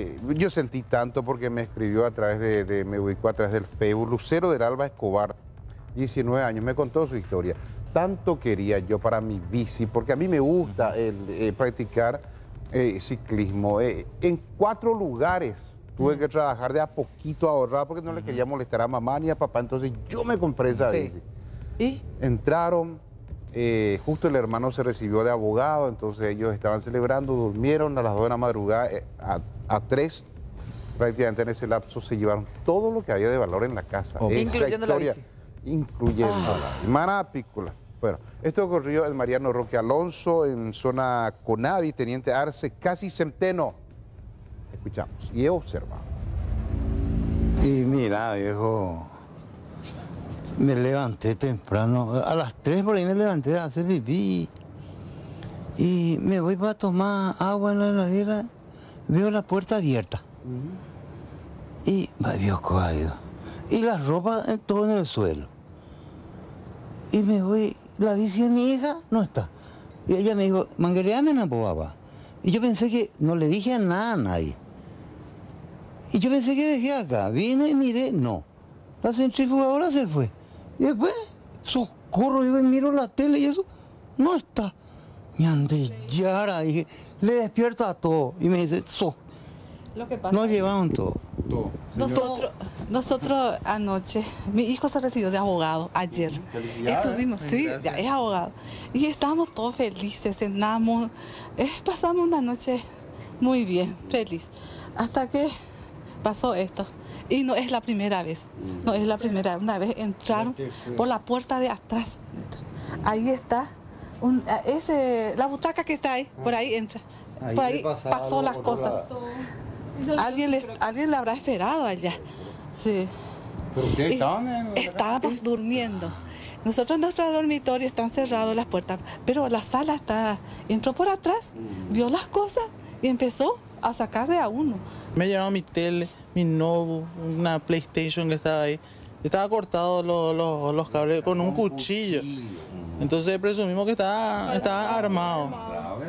Eh, yo sentí tanto porque me escribió a través de, de, me ubicó a través del Facebook, Lucero del Alba Escobar, 19 años, me contó su historia. Tanto quería yo para mi bici, porque a mí me gusta el, eh, practicar eh, ciclismo. En cuatro lugares tuve que trabajar de a poquito ahorrar porque no le quería molestar a mamá ni a papá, entonces yo me compré esa Sí. bici. ¿Y? Entraron, eh, justo el hermano se recibió de abogado, entonces ellos estaban celebrando, durmieron a las 2 de la madrugada, eh, a, a 3, prácticamente en ese lapso se llevaron todo lo que había de valor en la casa. Incluyendo la historia, bici. Incluyendo la Manapícola. Bueno, esto ocurrió en Mariano Roque Alonso, en zona Conavi, Teniente Arce, casi Centeno. Escuchamos y he observado. Y mira, viejo, me levanté temprano. A las 3 por ahí me levanté a hacer pipí. Y me voy para tomar agua en la heladera. Veo la puerta abierta. Y, va Dios, coño. Y la ropa en- todo en el suelo. Y me voy, la bici de mi hija no está. Y ella me dijo, manguereame en papá. Y yo pensé que no le dije nada a nadie. Y yo pensé que dejé acá. Vine y miré, no. La centrifugadora se fue. Y después, socorro, yo miro la tele y eso, no está. Me andillara, dije, le despierto a todo. Y me dice, so, Lo que pasa no llevaron todo. Nosotros, nosotros anoche, mi hijo se recibió de abogado ayer. Estuvimos, sí, ya es abogado. Y estábamos todos felices, cenamos, eh, pasamos una noche muy bien, feliz. Hasta que pasó esto. Y no es la primera vez, no es la primera vez. Una vez entraron por la puerta de atrás. Ahí está, un- ese, la butaca que está ahí, por ahí entra. Ahí por ahí pasó las cosas. Alguien le, alguien le habrá esperado allá. Sí. ¿Pero ustedes estaban en Estábamos durmiendo. Nosotros en nuestro dormitorio están cerradas las puertas, pero la sala está. Entró por atrás, vio las cosas y empezó a sacar de a uno. Me llevaba mi tele, mi notebook, una PlayStation que estaba ahí. Estaba cortado los, los- cables con un cuchillo. Entonces presumimos que estaba, estaba armado.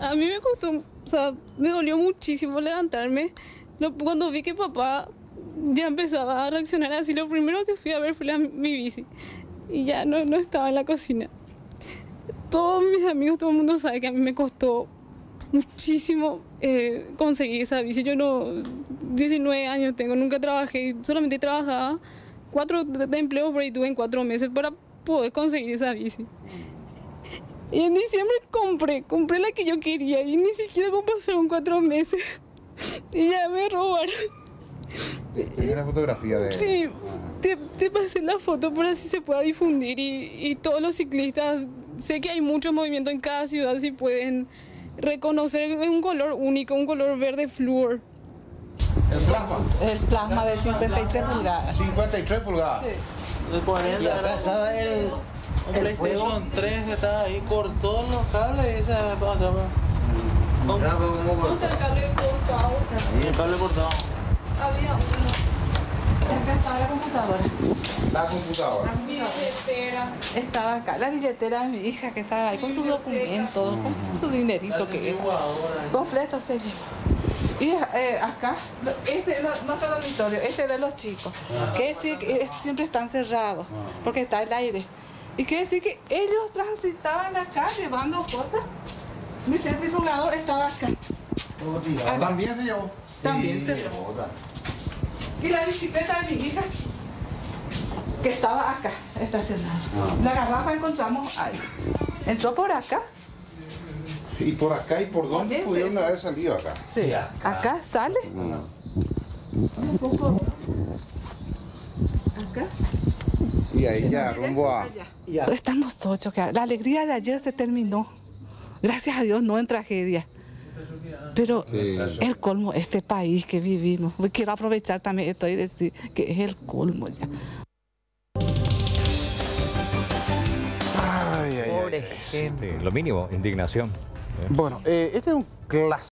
A mí me costó, o sea, me dolió muchísimo levantarme. Cuando vi que papá ya empezaba a reaccionar así, lo primero que fui a ver fue la- mi bici. Y ya no, no estaba en la cocina. Todos mis amigos, todo el mundo sabe que a mí me costó muchísimo eh, conseguir esa bici. Yo no, 19 años tengo, nunca trabajé, solamente trabajaba cuatro de empleos por ahí tuve en cuatro meses para poder conseguir esa bici. Y en diciembre compré, compré la que yo quería y ni siquiera pasaron cuatro meses. Y ya me robaron. Tenía la fotografía de... Sí, te, te pasé la foto para así se pueda difundir y, y todos los ciclistas, sé que hay mucho movimiento en cada ciudad, si pueden reconocer un color único, un color verde flúor. El plasma, El plasma de 53 pulgadas. 53 pulgadas. De 40 Y acá estaba el, Un el fuego. PlayStation 3 que estaba ahí, cortó los cables y se el cable cortado, Y el cable cortado. había uno, la computadora. La computadora. billetera. Estaba acá la billetera de mi hija que estaba ahí con sus documentos, con su dinerito que era. Completo se llevó. Y eh, acá, este no, nuestro dormitorio, este de los chicos, que decir que siempre están cerrados, porque está el aire. Y quiere decir que ellos transitaban acá llevando cosas. Mi centrifugador estaba acá. También se llevó. También se llevó. Y la bicicleta de mi hija, que estaba acá, estacionada. La garrafa encontramos ahí. Entró por acá. ¿Y por acá y por dónde pudieron haber salido acá? Sí, acá sale. Un poco. Acá. Y ahí ya rumbo a... Estamos todos chocados. La alegría de ayer se terminó. Gracias a Dios, no en tragedia. Pero el colmo, este país que vivimos. Quiero aprovechar también esto y decir que es el colmo ya. Sí, lo mínimo, indignación. Bueno, eh, este es un clásico.